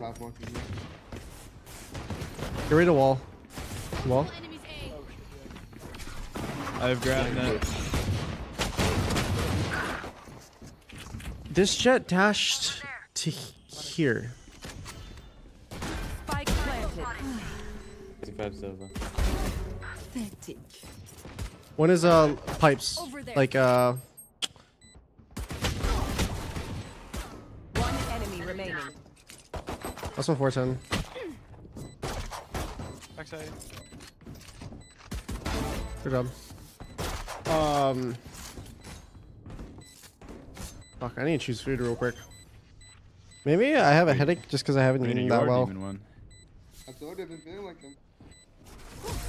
platform. Get rid of wall. Wall. Enemies A. I've grabbed that. This Jett dashed to here. Spike planted. 55 silver. Pathetic. One is uh pipes. Over there. Like uh One enemy remaining. That's one 410. Backside. Good job. Um Fuck, I need to choose food real quick. Maybe I have a headache just because I haven't Raina, eaten that well. one. I told you I've been feeling like him.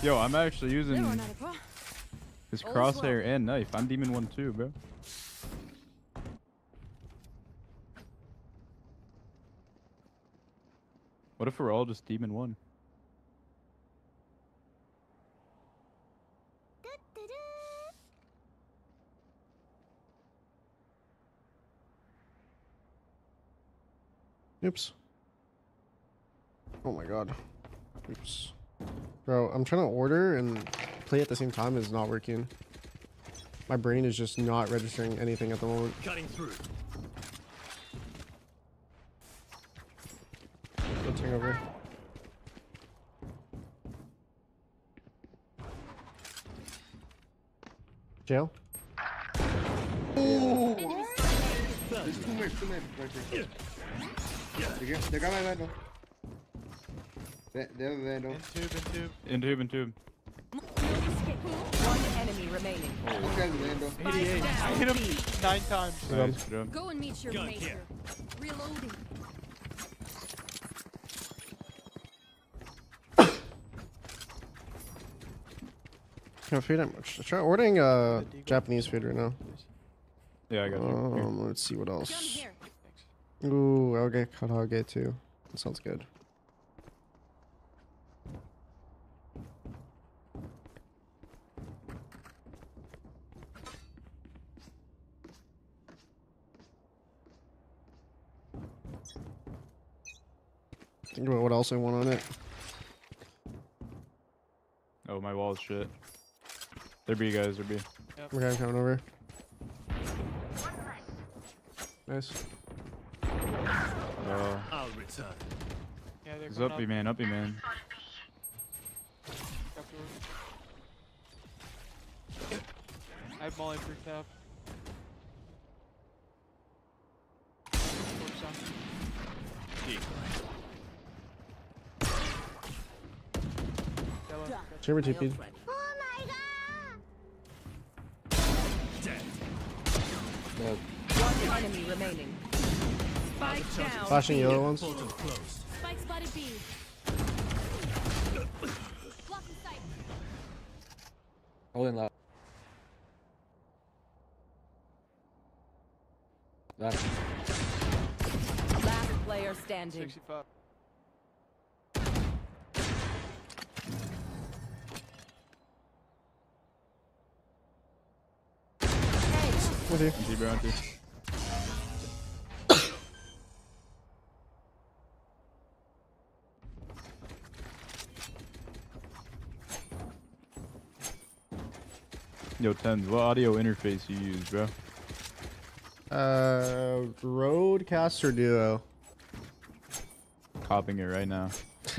Yo, I'm actually using There, his crosshair and knife. I'm demon one too, bro. What if we're all just demon one? Oops. Oh my god. Oops. Bro, I'm trying to order and play at the same time is not working. My brain is just not registering anything at the moment. Cutting through. Let's hang over. Jail? Enemies There's two men, two men right here. They got, they got my vandal. They, they have a vandal. In tube, in tube. In tube, in tube. One enemy remaining. This guy's a vandal. 88. I hit him nine times. Nice. Go and meet your Gun maker. here. Reloading. Can't feed that much. Try ordering uh Japanese food right now. Yeah, I got you. Here. Um, let's see what else. here. Ooh, I'll get karaage too. That sounds good. Think about what else I want on it. Oh, my wall is shit. There be guys, there be. Okay, I'm coming over. Nice. Oh, I'll return. Yeah, they're he's coming uppy up. man, uppy man. Up door. I have Molly for tap. Force Chamber TP. Spike down. Flashing yellow ones. Portal closed. Spike spotted B. Blocking sight. Holding low. Left. Last player standing. 65. With you. Yo, TenZ, what audio interface you use, bro? Uh, RodeCaster Duo. Copying it right now.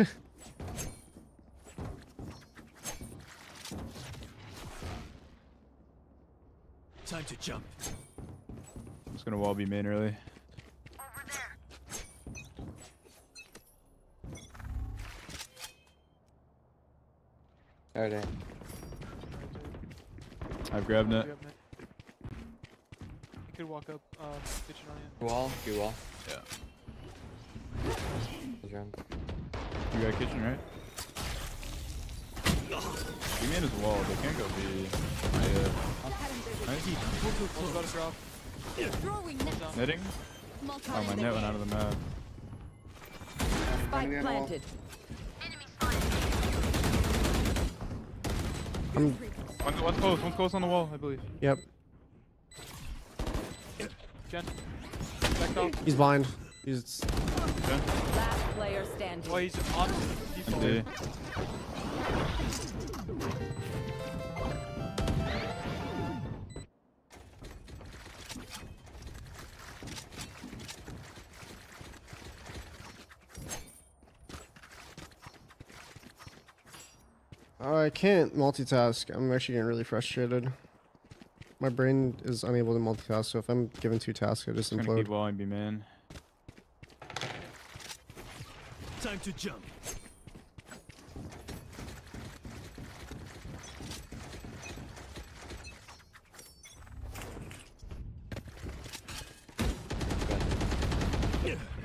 Time to jump. I'm just gonna wall B main early. Over there. Alright, I've grabbed it. You have mid. You could walk up uh, kitchen on you. wall, good wall. Yeah. You got kitchen, right? B main is wall. They can't go B. I, uh, nice. One's about to drop. Throwing net. Netting? Oh, my net went out of the map. Spike Running at wall. planted. I'm. One's, one's close. One's close on the wall, I believe. Yep. Jen. Back off. He's blind. He's. Last player standing. Oh, he's on default. Oh, I can't multitask. I'm actually getting really frustrated. My brain is unable to multitask, so if I'm given two tasks, I just Just gonna implode. keep walling B man. Time to jump.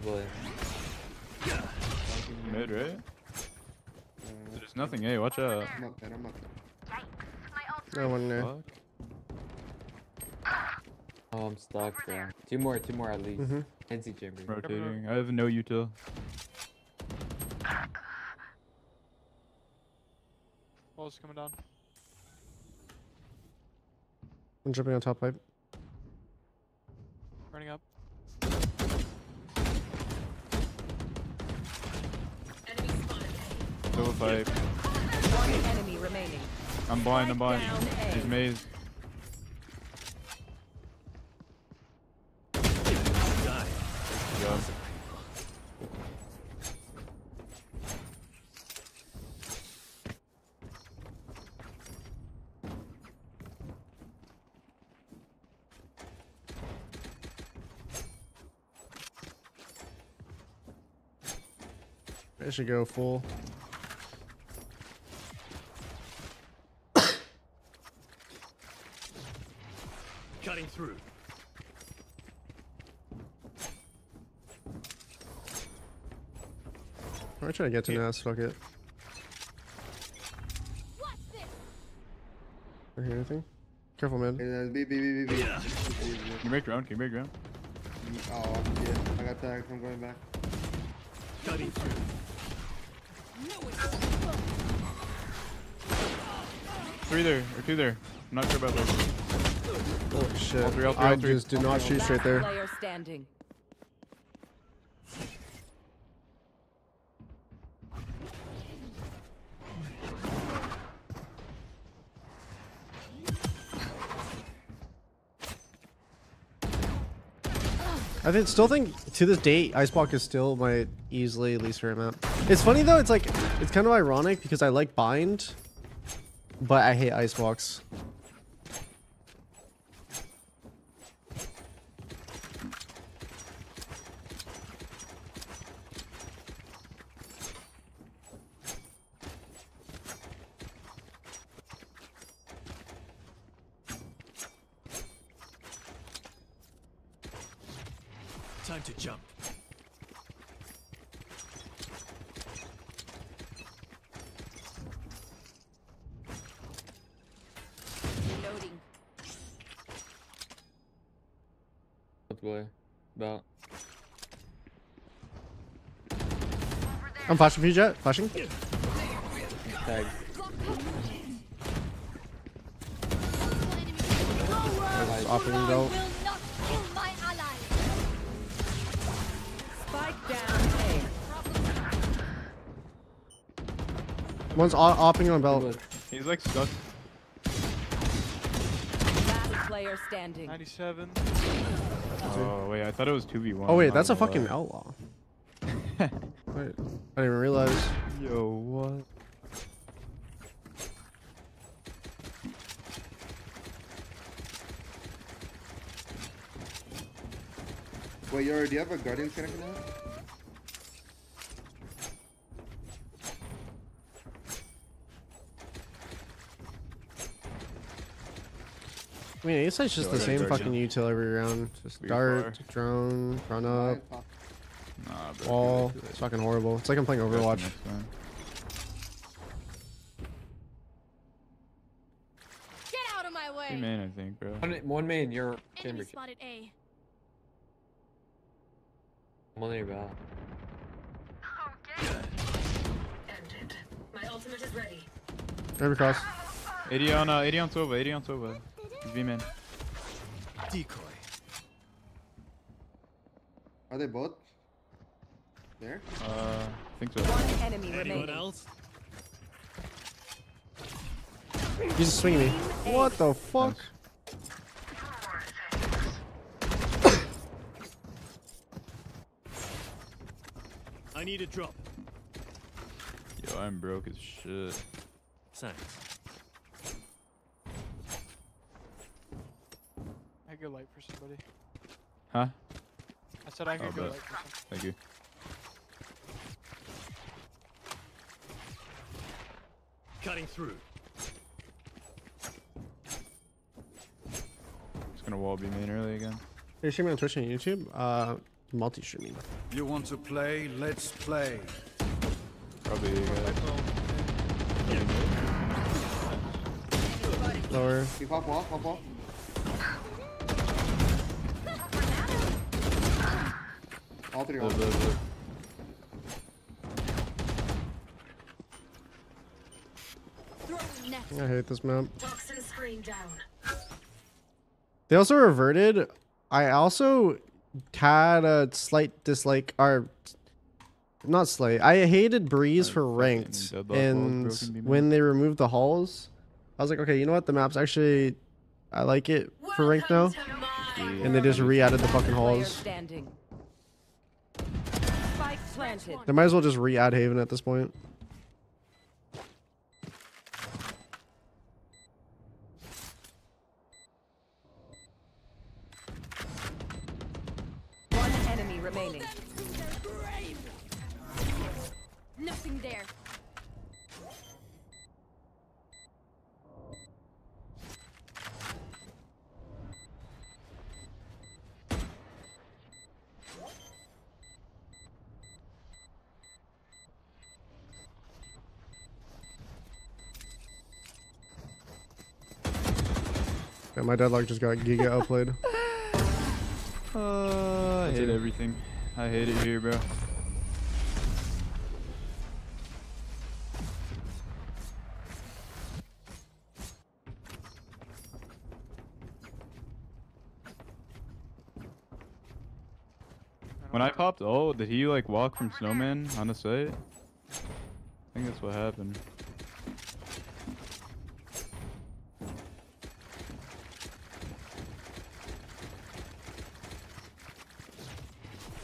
Boy. Mid, right? There's nothing A, watch out. I'm up there, I'm up there. No one there. Fuck. Oh, I'm stuck, bro. Two more, two more at least. Mhm. NC chamber. Rotating. I have no util. Wall's coming down. I'm jumping on top pipe. Running up. Double pipe. One enemy remaining. I'm blind, I'm blind. He's maze. Die. Go. I should go full. Cutting through. I'm trying to get to Nas. Fuck it. I hear anything? Careful, man. Hey, B, B, B, B, B. Yeah. Can you break ground? Can you break ground? Oh, yeah. I got tagged. I'm going back. Cutting through. Three there, or two there. I'm not sure about those. Oh shit. All three, all three, all I just did not shoot straight there. player standing. I think, still think to this date, Icebox is still my easily least favorite map. It's funny though. It's like it's kind of ironic because I like Bind, but I hate Icebox. Time to jump. Loading. What's boy? About. I'm flashing for you, Jett. Flashing. Tag. Offering I belt. will not kill my ally. Spike down One's o- opping on belt. He's like stuck. Last player standing. 97. Oh wait, I thought it was 2v1. Oh wait, that's a fucking lie. outlaw. Wait, I didn't even realize. Yo, what? Wait, you already have a Guardian connected now? I mean, I guess it's just the same fucking yeah. util every round. Just Be dart, far. drone, run up, Fine, Nah, bro. Wall. do that, do It's fucking horrible. It's like I'm playing Overwatch. one. Get out of my way. Two main, I think, bro. One, one main, you're chamber. Enemy spotted A. I'm on your back. Every cross. 80 on, uh, 80 on Sova, 80 on Sova. He's V-man. Decoy. Are they both? There? Uh, I think so. One enemy Anyone remaining. else? He's just swinging me. What the fuck? I need a drop. Yo, I'm broke as shit. Thanks. I could go light for somebody. Huh? I said I could Oh, go bet. light for somebody. Thank you. Cutting through. Just gonna wall B main early again. You're streaming on Twitch and YouTube? Uh, multi-streaming. You want to play? Let's play. Probably. Uh, Lower. You pop wall, pop wall. All three the, all. the, the, Throwing net. I hate this map. Toxin screen down. They also reverted. I also had a slight dislike, or not slight. I hated Breeze Uh, for fucking ranked, and when they removed the halls, I was like, okay, you know what? The map's actually, I like it for ranked now. And they just re-added the fucking halls. standing. They might as well just re-add Haven at this point. Nothing there. Yeah, my deadlock just got giga outplayed. uh, I hate everything. I hate it here, bro. Did he like walk from snowman on the site? I think that's what happened.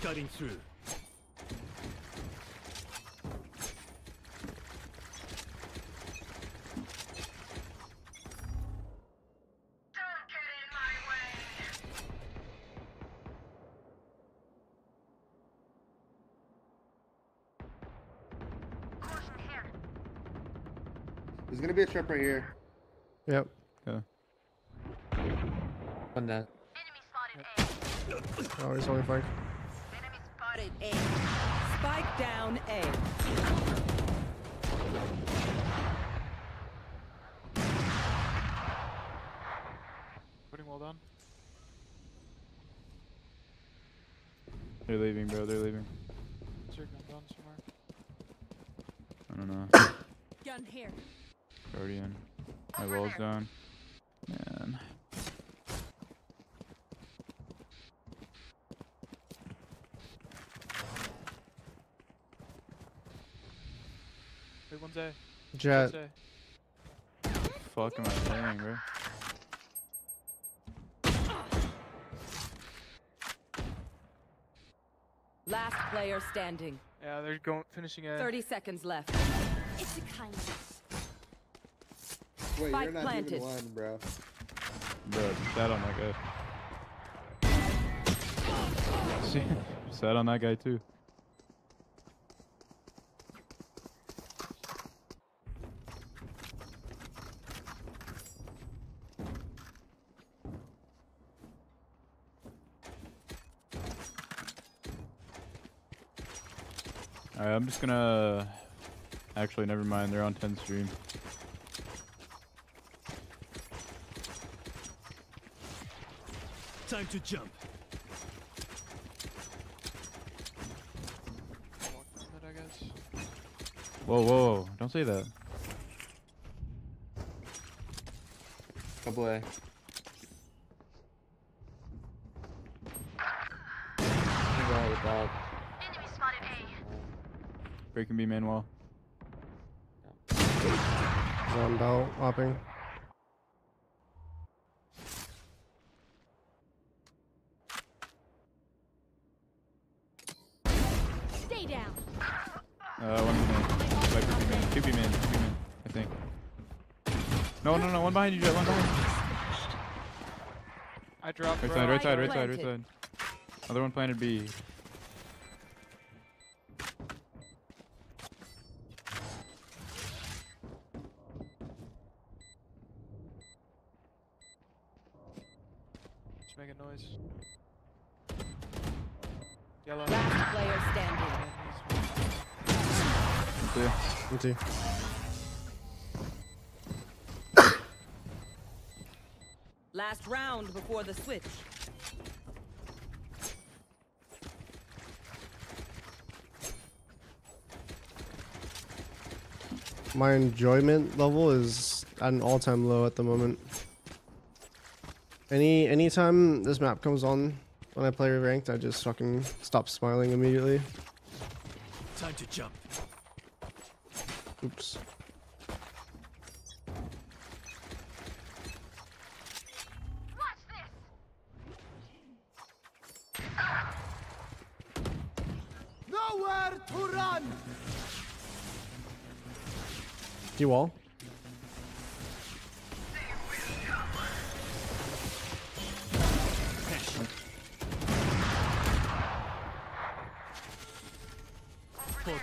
Cutting through. There's gonna be a trip right here. Yep. On that. Oh, he's only flank. Spotted A. Spike down A. Putting well done. They're leaving, bro. They're leaving. Is your gun done somewhere? I don't know. Gun here. Guardian. My wall's down. Man. Big one's A. Jett. Jett's A. Fuck am I playing, bro? Last player standing. Yeah, they're going finishing A. 30 seconds left. It's a kindness. Wait, Spike you're not planted. even one, bro. Bro, sat on that guy. See, sat on that guy too. Alright, I'm just gonna. Actually, never mind. They're on TenZ stream. Time to jump. Walk from it, I guess. Whoa, whoa, whoa. Don't say that. Couple A. I'm going with that. Breaking B main wall. One belt hopping. Stay down. Uh, one B main. Viper B main. Two B main. Two B main. I think. No, no, no. One behind you, Jett. One behind. you. I dropped. Right side. Right side. Right side. Right side. Other one planted B. Just making noise. Yellow. Last player standing. Yeah. Empty. Last round before the switch. My enjoyment level is at an all-time low at the moment. Any anytime this map comes on when I play ranked, I just fucking stop smiling immediately. Time to jump. Oops. D wall. Port.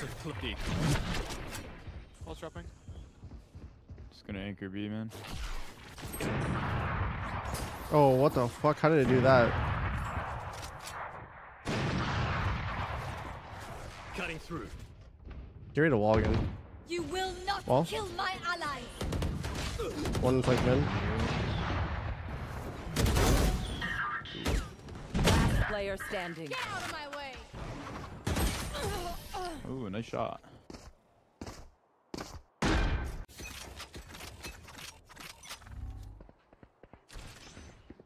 Pulse dropping. Just gonna anchor B, man. Oh, what the fuck? How did I do that? Cutting through. Get rid of wall again. You will not Wall? kill my allies. One flank mid. Last player standing. Get out of my way. Ooh, nice shot.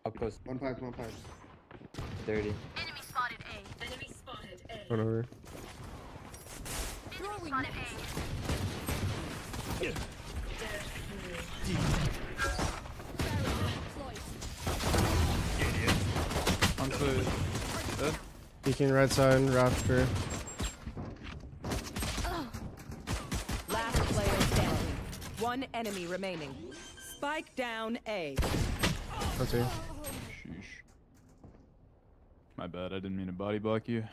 Outpost One pipe, one pipe. 30. Enemy spotted A. Enemy spotted A. Run over. Throwing next. On side. Dead. Peeking right side, Raptor. Last player standing. One enemy remaining. Spike down A. Let's. Sheesh. My bad. I didn't mean to body block you.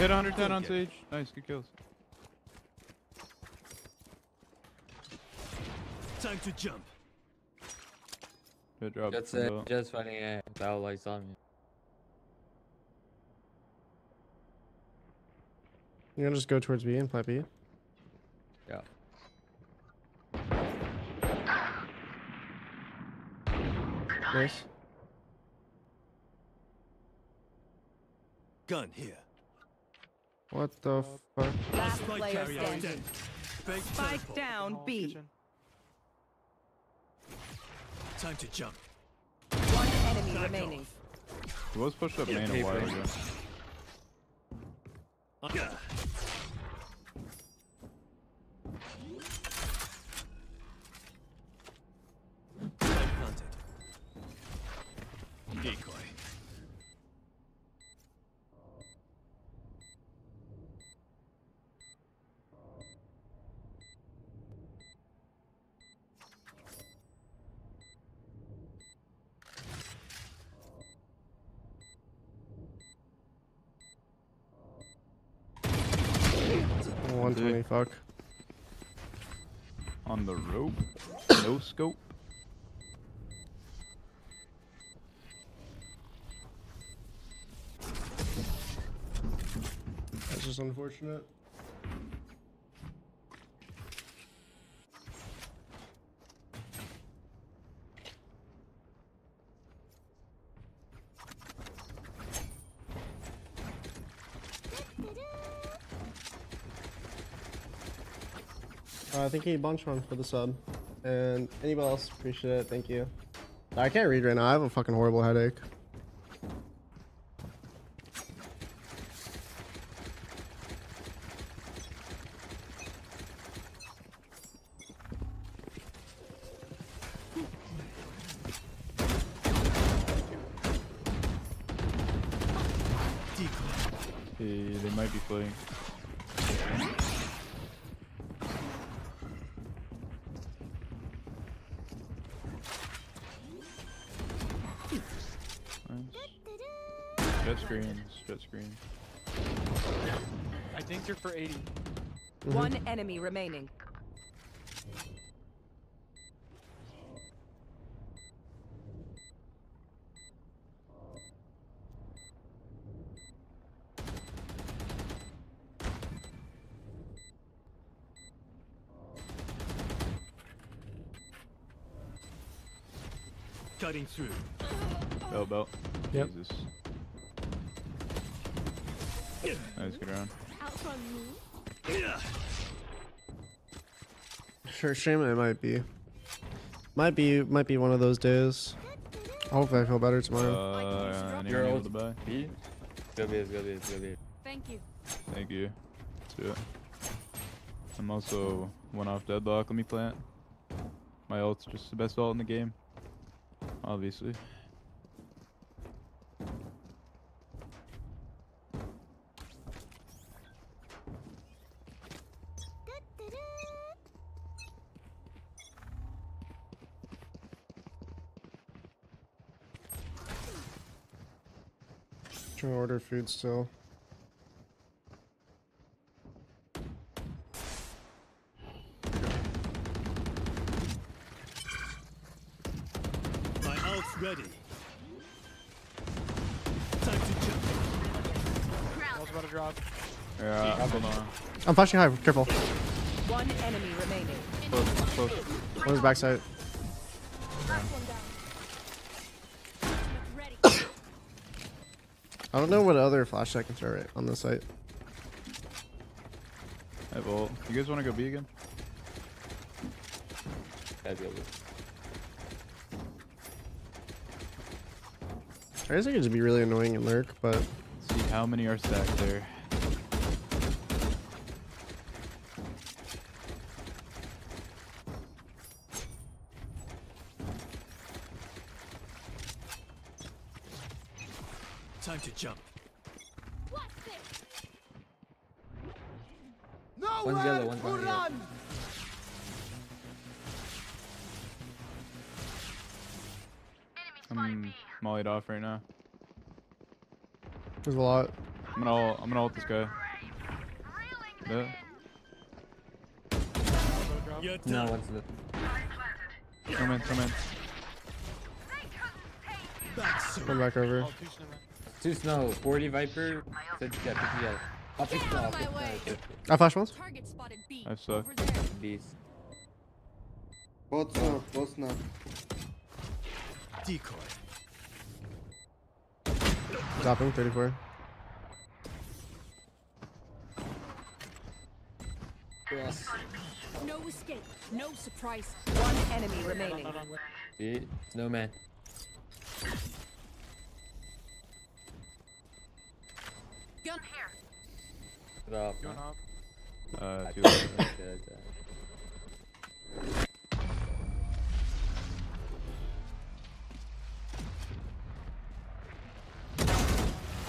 Hit, hit 110 on stage. Nice, good kills. Time to jump. Good job. That's it. uh, Bell. just fighting a battle lights on me. You gonna just go towards B and plant B? Yeah. Nice. Gun here. What the fuck? Last player standing. dead. Spike down Hall, B. Time to jump. One enemy Back remaining. off. He was pushed up main a while ago. 120, fuck. On the rope. no scope. That's just unfortunate. Thank you, Bunchman, for the sub. And anybody else, appreciate it. Thank you. I can't read right now. I have a fucking horrible headache. Decoy. Hey, they might be playing. Nice. Jett screens, Jett screen. I think they're for 80. Mm-hmm. One enemy remaining. Cutting through. Belt, belt. Yep. Jesus. Nice, good round. Outrun me. Yeah. Sure, shame it might be. Might be, might be one of those days. Hopefully, I feel better tomorrow. Uh, anyone You're old. to buy? B. Go B. Go B. Go B. Thank you. Thank you. Let's do it. I'm also one off deadlock. Let me plant. My ult's just the best ult in the game. Obviously. Trying to order food still. My ult's ready. Time to jump. I was about to drop. Yeah, hold on. I'm flashing high. Careful. One enemy remaining. Close, close. One is backside. I don't know what other flash I can throw right on this site. I have ult. You guys want to go B again? Guys, go B. I guess I could just be really annoying and lurk, but see how many are stacked there. Jump. What's this? One's yellow. One's to yellow. run! I'm mollied off right now. there's a lot. I'm gonna ult, I'm gonna ult this guy. Yeah. About to drop. You're No, done. one's the. Come in, come in. Back soon. Come back over. Two snowmen. Two snow. 40 Viper. 50 yeah, 50 yeah. I'll Get out of my way. I flash once. Target spotted B. I suck. Beast. Both smoke, both smoke. Decoy. Dropping 34. Yes. No escape. No surprise. One enemy remaining. Snowman. Put up. Going up. Uh, too late. Good, uh,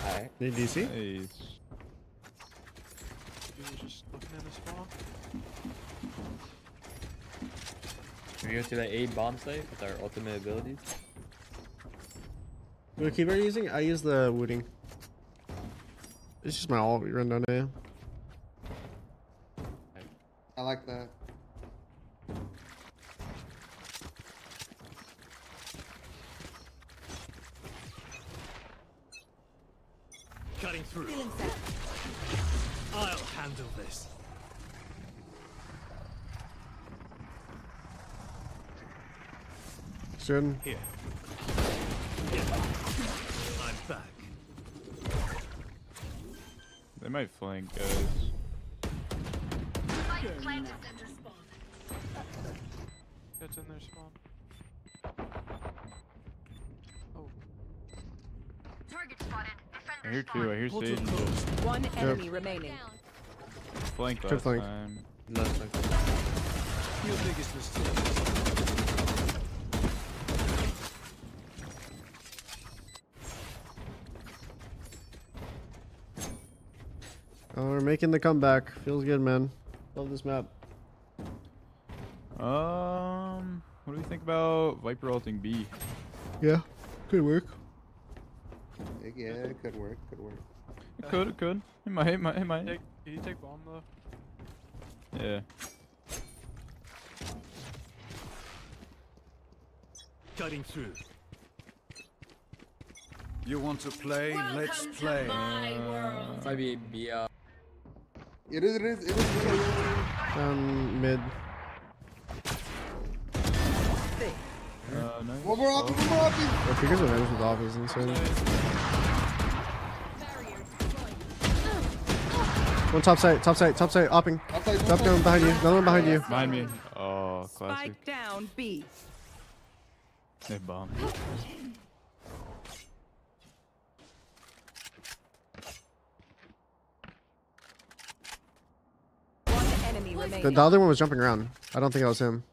Alright. Need DC? Nice. Dude was just looking at his phone. Can we go to that A bomb site with our ultimate abilities? What keyboard are you using? I use the Wooting. It's just my alt. We run down A. I like that. Cutting through. Feeling set. I'll handle this. Soon. Here. Here. I'm back. They might flank, guys. It's in their spawn. Oh, Target spotted. I hear two. I hear Portal Sage and closed. One enemy remaining. Flank Good last flank. time. No, it's like Your biggest mistake. Oh, we're making the comeback. Feels good, man. Love this map. Um, what do we think about Viper ulting B? Yeah. could work. Yeah, it could work. Could work. It could, it could. It might, it might, it might. take, did you take bomb though? Yeah. Cutting through. You want to play? Let's play. might be B. Uh, It is. It is. It is. Um, mid. Uh, nice. One more up. One more up. Oh, Figures revenge with off is insane. One top side, top side, top side, opping. Outside. Drop down behind you. Another one behind you. Behind me. Oh, classic. Spike down B. They bomb. One enemy remaining. The, the other one was jumping around. I don't think that was him.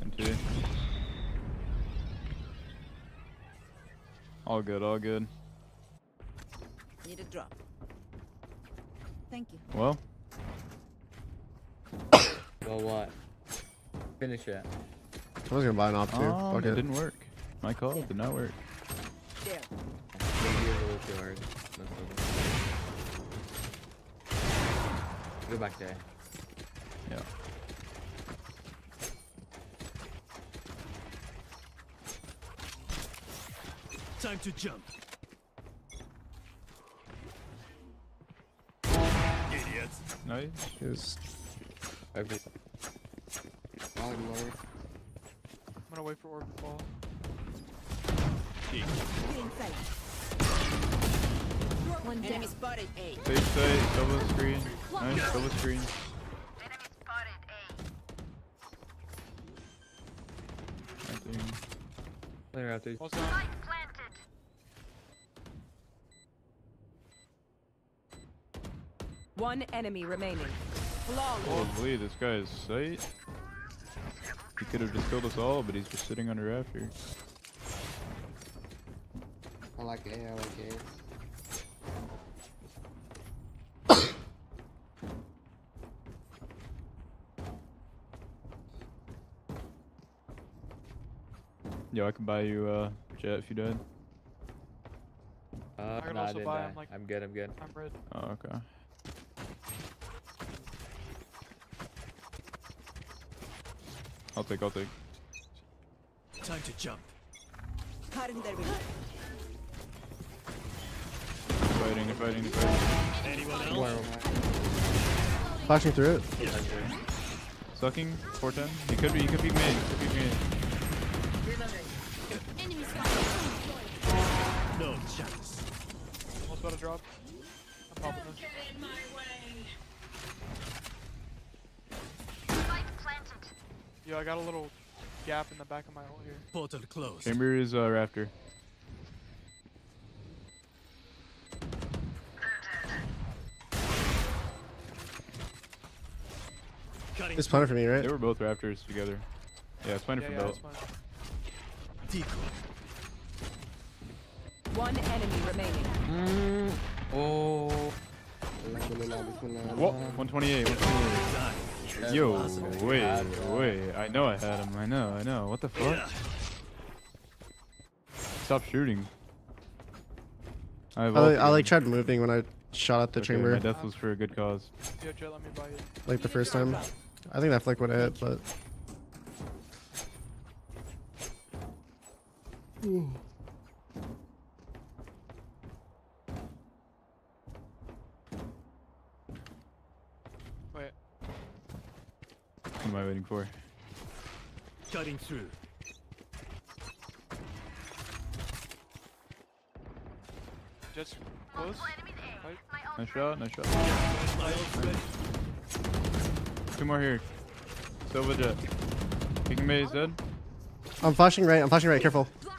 And two. All good, all good. Need a drop. Thank you. Well, well, what? Finish it. I was gonna buy an op too. um, Fuck it it. didn't work. My call did not work. There. Maybe it's a little too hard. That's okay. Go back there. Yeah. Time to jump. Idiots. Nice. It was- Every Lower, lower. I'm gonna wait for orb to fall. One enemy spotted A. Safe site, double screen. Nice, double screen. Planting. clear out there. Falls down. One enemy remaining. Flawless. Holy, this guy is sight. He could have just killed us all, but he's just sitting under rafter. I like A. I like A. Yo, I can buy you uh Jett if you died. Uh, could nah, I also didn't buy die. him, like- I'm good. I'm good. I'm red. Oh, okay. I'll take, I'll take. Time to jump. Cutting their way. Fighting, they're fighting, they're fighting. Anyone else? Flashing through it. Sucking, 410. He could be, he could be main, he could be main. About to drop. I'm popping this. Yo, I got a little gap in the back of my hole here. Portal closed. Chamber is uh, rafter. It's planning for me, right? They were both rafters together. Yeah, it's fine Yeah, for yeah, belt. that's fine. decoy. One enemy remaining. Mm, oh. Bismillah, bismillah. Whoa, 128, 128. Yo, wait, wait. I know I had him. I know, I know. What the fuck? Stop shooting. I, I, like, I like tried moving when I shot at the Okay, chamber My death was for a good cause. Yo, Jett, let me buy you. like the first time. I think that flick would have hit, but What am I waiting for? Cutting through. Just close. Right. Nice shot, nice shot. My ult's ready. Two more here. Silva jet. Kicking May is dead. I'm flashing right. I'm flashing right. Careful. Jett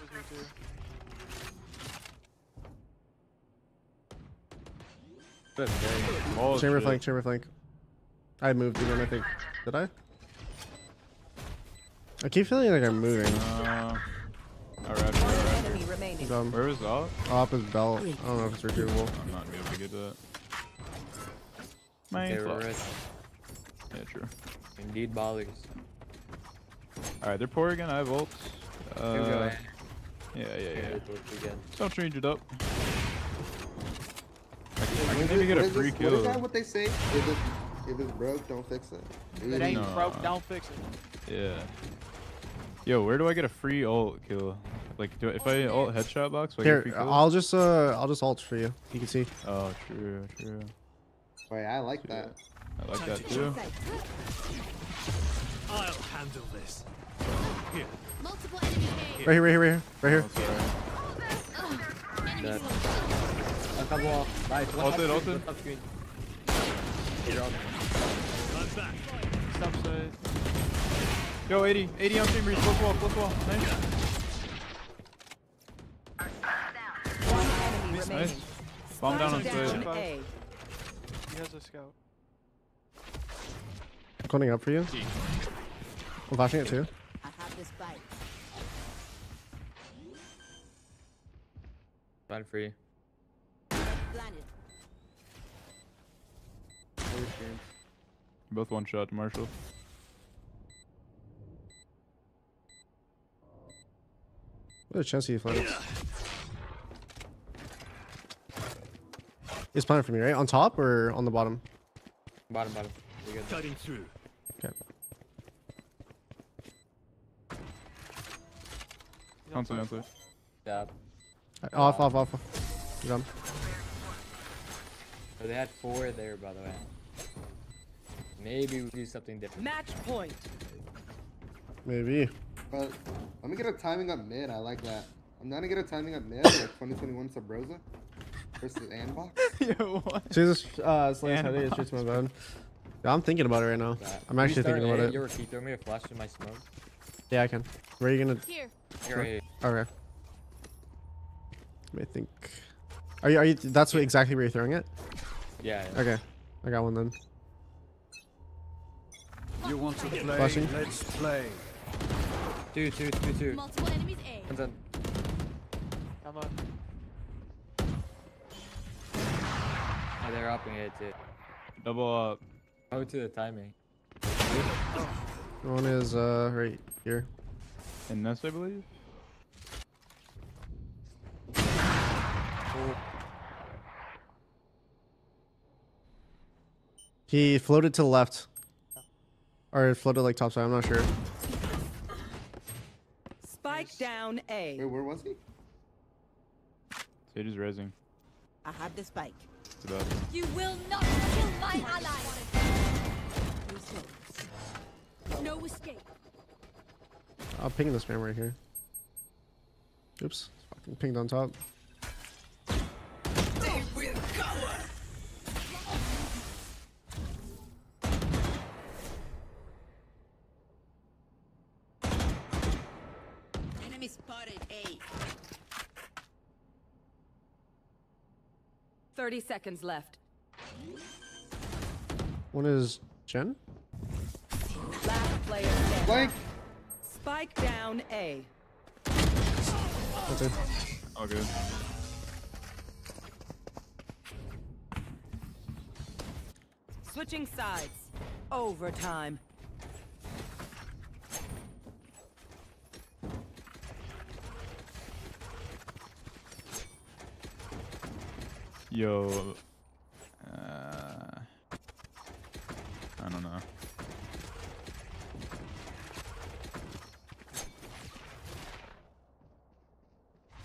was here too. Good, very chamber flank. Chamber flank. I moved again. I think. Did I? I keep feeling like I'm moving. Uh, alright, One alright. enemy remaining. Dumb. Where was that? Op is belt. I don't know if it's retrievable. I'm not gonna be able to get that. My They fault. Yeah, true. Indeed, ballers. Alright, they're poor again. I have ults. Here we go, Uh, yeah, yeah, yeah. Here we go again. Don't change it up. I can, I can maybe get a free this- What is that? kill. What they say? If it's broke, don't fix it. If it ain't No. broke, don't fix it. Yeah. Yo, where do I get a free ult kill? Like, do I, if I ult headshot box, do I get a free Here, kill? I'll just uh, I'll just ult for you. You can see. Oh, true, true. Wait, I like that. I like that too. I'll handle this. Here. Multiple enemy A. Right here, right here, right here, right here. Oh, sorry. Enemy Dead. below. A couple off. Nice. Ulted, ulted. One top screen. On. I'm back. Stop side. Yo, 80, 80 on chambers, flip wall, flip wall. Nice. One enemy Nice. remaining. Bomb down on Spike side. He has a scout. Cloning up for you. I'm flashing it too. I have this bite. Run free. Blinded. Both one shot Marshal. What a chance he flanks. He's planning for me, right? On top or on the bottom? Bottom, bottom. You're good. Cutting through. Okay. He's on Console, side. console. Yeah. Off, off, off. off. He's. So they had four there, by the way. Maybe we do something different. Match point. Maybe. But let me get a timing up mid. I like that. I'm not gonna get a timing up mid, like 2021 Subrosa versus Anbox. Yo, what? See this uh slice Yeah. heavy, it's just my bad. Yeah, I'm thinking about it right now. That. I'm actually You start thinking about A, it. Your key, throw me a flash in my smoke. Yeah, I can. Where are you gonna Here. You're here. Okay. Let me think. Are you are you that's what, exactly where you're throwing it? Yeah. yeah. Okay. I got one then. You want to play? Flashing. Let's play. Two, two, two, two. Multiple enemies A. One's on. I'm on. Oh, they're upping it too. Double up. Go to the timing. One is uh right here. In this, I believe. He floated to the left. Or it floated like topside, I'm not sure. Spike down A. Wait, where was he? Sage is raising. I have the spike. Too bad. You will not kill my ally. No escape. I'll ping this man right here. Oops. Fucking pinged on top. Enemy spotted A. 30 seconds left. One is Jen? Last player standing. Blank. Spike down A. That's it. All good. Switching sides. Overtime. Yo. Uh, I don't know.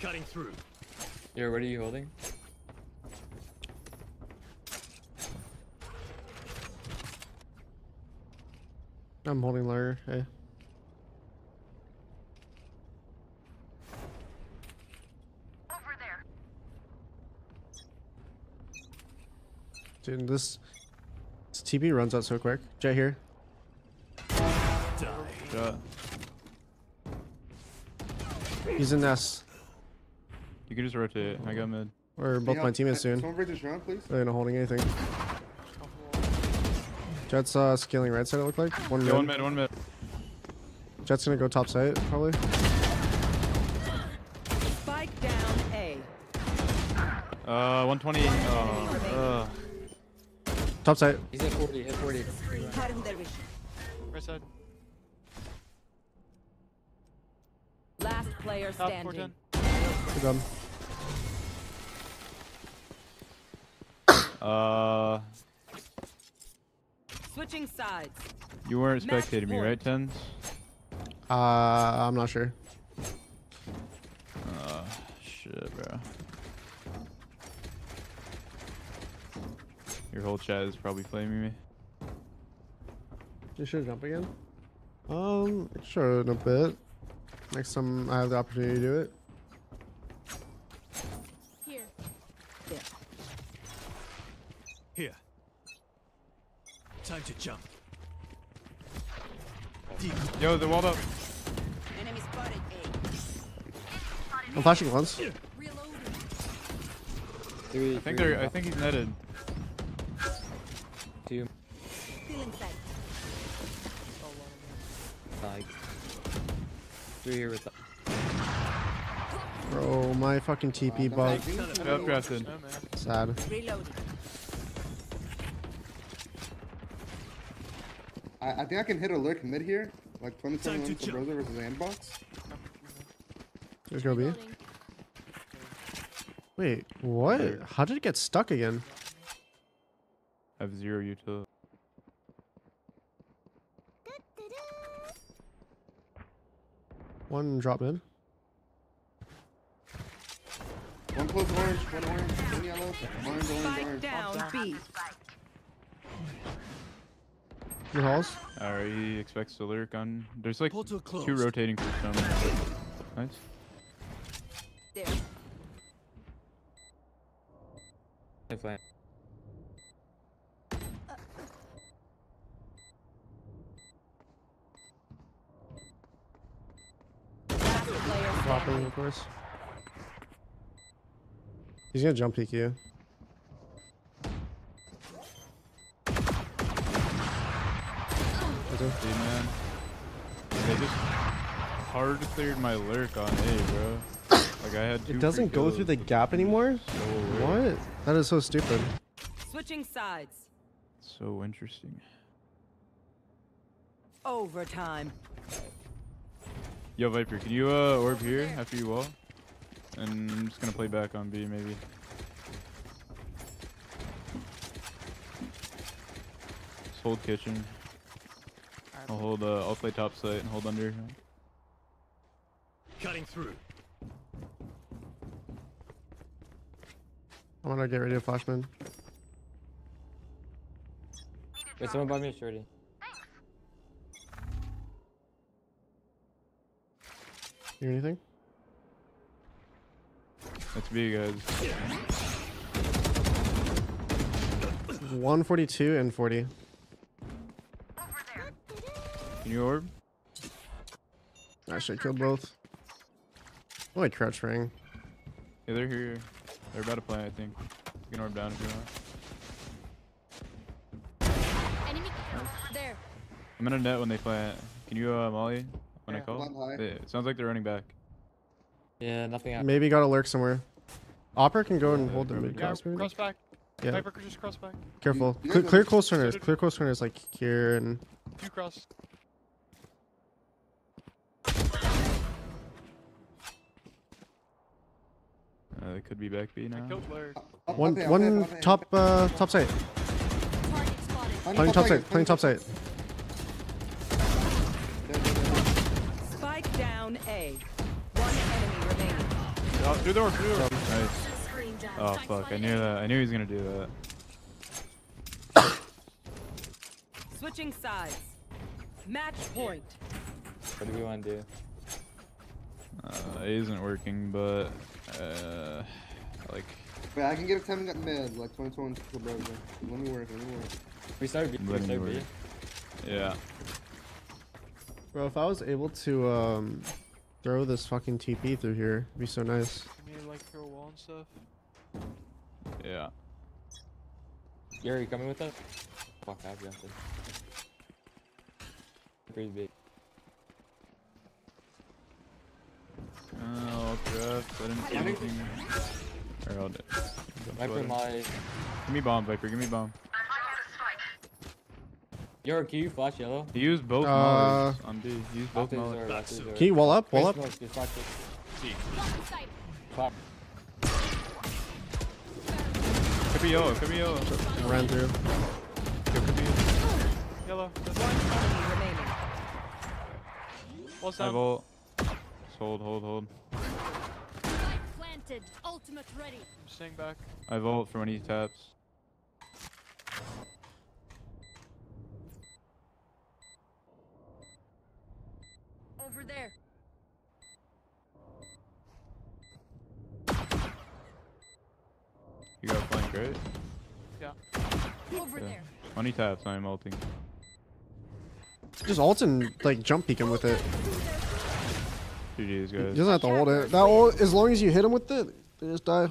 Cutting through. Here, what are you holding? I'm holding lawyer. Hey. Dude, this, this TP runs out so quick. Jett here. Die. Shot. He's in S. You can just rotate. I got mid. Or both Yeah, my teammates uh, soon. Someone break this round, please. They're not holding anything. Off. Jett's uh, scaling right side, it looked like. One Yeah, one mid. mid, one mid. Jett's gonna go top side, probably. Spike down A. Uh, 120. Oh, uh, Top side. He's at 40, hit 40. Cutting their vision. Right side. Last player standing. 410. Good job. uh, Switching sides. you weren't Match spectating me, right, TenZ? Uh, I'm not sure. Uh, shit, bro. Your whole chat is probably flaming me. You should jump again. Um, sure, in a bit. Next time I have the opportunity to do it. Here. Here. Time to jump. Deep. Yo, they're walled up. Enemy spotted A. I'm flashing once. Reloading. Three, I think three, they're. I think he's netted. Three here with the. Bro, my fucking TP bug. Yep, drafted. No, man. Sad. Reloading. I, I think I can hit a lurk mid here. Like 20 Time to 21 for jump. Brother versus Sandbox. There's gonna be. Wait, what? How did it get stuck again? I Have zero utility. One drop mid. One close orange, one orange, one yellow, orange, orange, Spike orange. down B. Mid halls. Alright, he expects to lurk on. There's like two rotating for stone. Nice. There. Hit flat. Last player Dropping, standing. of course. He's gonna jump peek you. Okay. Man. They just hard cleared my lurk on A, bro. Like I had two It doesn't go through the gap anymore? So What? That is so stupid. Switching sides. So interesting. Overtime. Yo, Viper, can you uh orb here after you wall? And I'm just gonna play back on B, maybe. Just hold kitchen. I'll hold. Uh, I'll play top site and hold under. Cutting through. I'm gonna get ready to flashman. mid. Wait, someone buy me a shorty. Hear anything? That's B, guys. 142 and 40. Can you orb? I should kill both. Oh, I crouch ring. Yeah, they're here. They're about to play, I think. You can orb down if you want. Enemy. There. I'm gonna net when they plant. Can you uh molly when I call? Yeah, it sounds like they're running back. Yeah, nothing out. Maybe got a lurk somewhere. Opera can go and hold the probably mid Yeah, cross maybe. cross back. Yeah, Viper could just cross back. careful. you Cle- clear have- close corners. Clear close corners like here and You cross. Uh, they could be back B now. I killed Lurk. One up there, up there, one top uh top site. Target spotted. Playing top side, site. Playing top site. There, there, there, there. Spike down A. One enemy remaining. Oh, through the door, through the door. Nice. Oh fuck! I knew that. I knew he was gonna do that. Switching sides. Match point. What do we want to do? Uh, A isn't working, but uh, like Wait, I can get a time and got mad like 2021 to bro. bro. Let me work. Let me work. We start B. We Let me start B. yeah. Bro, if I was able to um throw this fucking TP through here, it'd be so nice. Give me like through a wall and stuff. Yeah. Gary, you coming with us? Fuck, I've jumped in. Pretty big. Oh, draft. I didn't see anything. Or I'll do- Viper, my. Give me bomb, Viper. Give me bomb. Yo, can you flash yellow? He used both Uh, mollies on B. He used both After mollies. or after or- Can you wall up? Wall up? smoke, just flash it. Blocking sight. Clap. Could be yellow. Could be yellow. I ran through. Could be yellow. Yellow. That's One enemy remaining. Wall I vault. Just hold, hold, hold. Spike planted. Ultimate ready. I'm staying back. I vault for when he taps. Over there. You got a flank, right? Yeah. Over Okay. there. When he taps, I'm ulting. Just ult and like jump peek him with it. GG's, He guys. doesn't have to hold it. That ult, as long as you hit him with it, they just die.